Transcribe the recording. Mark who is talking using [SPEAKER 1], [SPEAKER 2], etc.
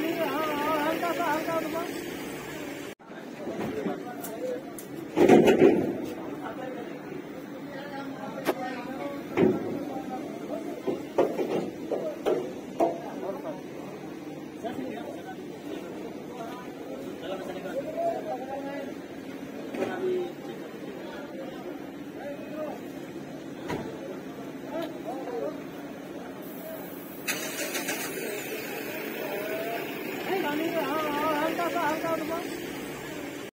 [SPEAKER 1] Ini enggak, 的吗 हल्का सा हल्का